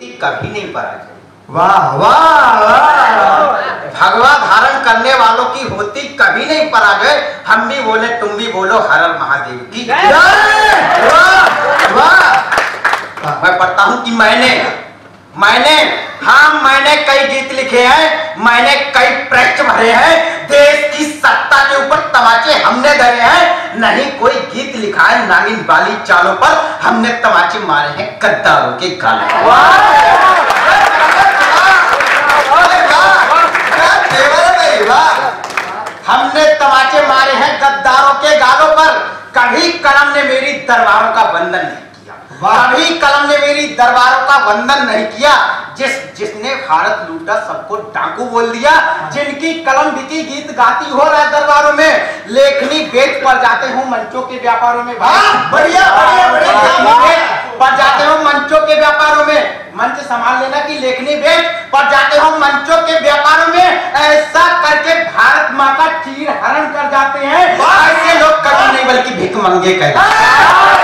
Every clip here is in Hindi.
कभी नहीं पराजय वाह वाह वाह। भगवा धारण करने वालों की होती कभी नहीं पराजय। हम भी बोले तुम भी बोलो हर हर महादेव की वाह वाह। मैं पढ़ता हूँ कि मैंने मैंने हाँ मैंने कई गीत लिखे हैं मैंने कई पृष्ठ भरे हैं तमाचे हमने धरे हैं। नहीं कोई गीत लिखा है नागिन बाली चालों पर हमने तमाचे मारे हैं गद्दारों के गाले हमने तमाचे मारे हैं गद्दारों के गालों पर। कभी कलम ने मेरी दरबारों का बंधन नहीं। कभी कलम ने मेरी दरबारों का बंधन नहीं किया जिस जिसने भारत लूटा सबको डाकू बोल दिया जिनकी कलम बिकी गीत गाती हो रहा दरबारों में लेखनी बेच पर जाते हो मंचों के व्यापारों में भाई। बढ़िया, वाह। पर जाते हो मंचों के व्यापारों में मंच संभाल लेना कि लेखनी बेच पर जाते हो मंचों के व्यापारों में ऐसा करके भारत माँ का चीर हरण कर जाते हैं। ऐसे लोग कभी नहीं बल्कि भिख मंगे कहते हैं।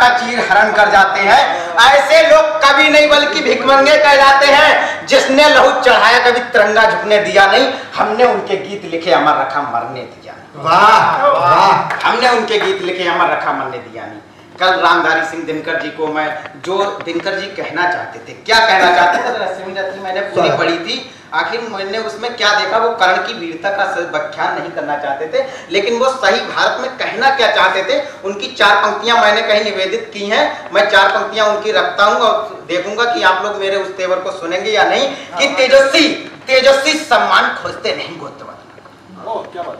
का चीर हरण कर जाते हैं। ऐसे लोग कभी नहीं बल्कि भिकमंगे कह जाते हैं जिसने लहू चढ़ाया कभी तिरंगा झुकने दिया नहीं। हमने उनके गीत लिखे अमर रखा मरने दिया नहीं। वाह वाह। हमने उनके गीत लिखे अमर रखा मरने दिया नहीं। कल रामधारी सिंह दिनकर जी को मैं जो दिनकर जी कहना चाहते थे क्या कहना चाहते थे? मैंने पूरी पढ़ी थी। आखिर मैंने उसमें क्या देखा? वो कर्ण की वीरता का व्याख्यान नहीं करना चाहते थे लेकिन वो सही भारत में कहना क्या चाहते थे? उनकी चार पंक्तियाँ मैंने कहीं निवेदित की हैं। मैं चार पंक्तियाँ उनकी रखता हूँ और देखूँगा कि आप लोग मेरे उस तेवर को सुनेंगे या नहीं कि तेजस्वी तेजस्वी सम्मान खोजते नहीं गोत्र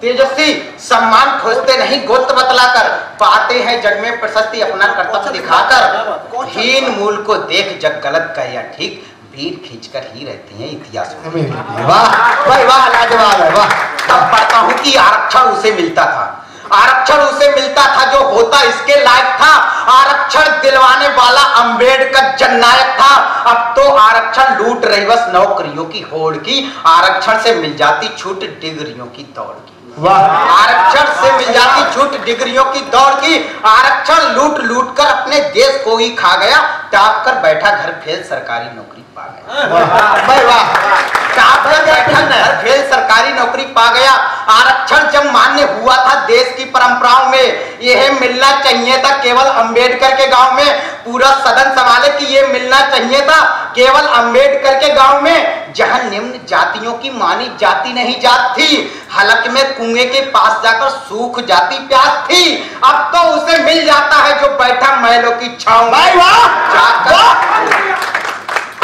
तेजस्वी सम्मान खोजते नहीं गोत्र बतलाकर पाते हैं जग में प्रशस्ति अपना कर्तव्य दिखाकर। हीन मूल को देख जग गलत का या ठीक भीड़ खींचकर ही रहती हैं इतिहास में। वाह भाई वाह लाजवाब है वाह। तब पढ़ता हूँ कि आरक्षण उसे मिलता था। आरक्षण उसे मिलता था जो होता इसके लायक था। आरक्षण दिलवाने वाला अंबेडकर जननायक था। अब तो आरक्षण लूट रही बस नौकरियों की होड़ की। आरक्षण से मिल जाती छूट डिग्रियों की दौड़ की। आरक्षण से मिल जाती छूट डिग्रियों की दौड़ की। आरक्षण लूट लूट कर अपने देश को ही खा गया। टाप कर बैठा घर फेल सरकारी नौकरी पा गया। भाई वाह। टाप कर बैठा घर फेल सरकारी नौकरी पा गया आरक्षण जब मान्य हुआ था देश की परंपराओं में यह मिलना चाहिए था। केवल अंबेडकर के गाँव में पूरा सदन संभाले कि ये मिलना चाहिए था। केवल अंबेडकर के गाँव में जहाँ निम्न जातियों की मानी जाति नहीं जात थी हलक में कुएँ के पास जाकर सूख जाती प्यास थी अब तो उसे मिल जाता है जो बैठा महलों की छाव जाकर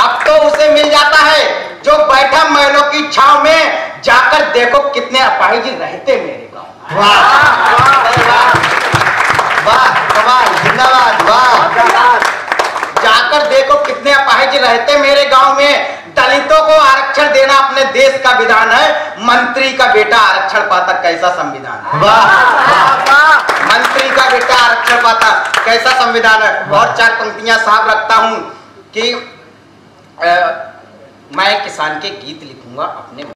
अब तो उसे मिल जाता है जो बैठा महलों की छाव में। जाकर देखो कितने अपाहिज रहते मेरे। जाकर देखो कितने अपाहिज रहते मेरे गाँव में दलितों को आरक्षण देना अपने देश का विधान है मंत्री का बेटा आरक्षण पाता कैसा संविधान है वाह मंत्री का बेटा आरक्षण पाता कैसा संविधान है और चार पंक्तियाँ साफ़ रखता हूँ कि अ, मैं किसान के गीत लिखूँगा अपने